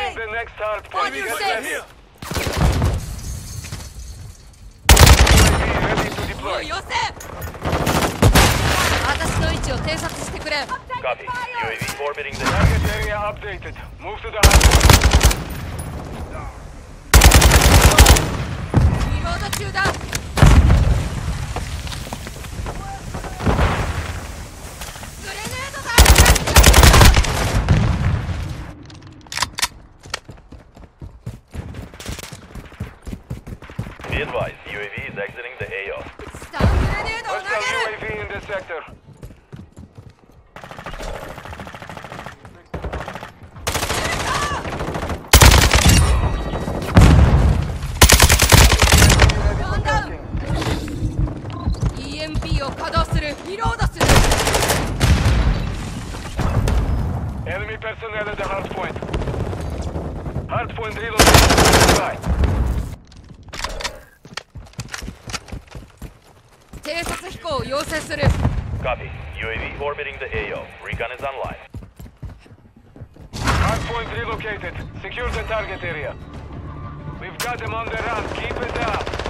Placing the next hard point. On your Copy. UAV orbiting the target area updated. Move to the high. Reload the Advised, UAV is exiting the AO. UAV in this sector. Enemy personnel at the hard point. Hard point reloaded. 偵察飛行を要請する Copy. UAV orbiting the AO. Recon is online. Hard point relocated. Secure the target area. We've got them on the run. Keep it up.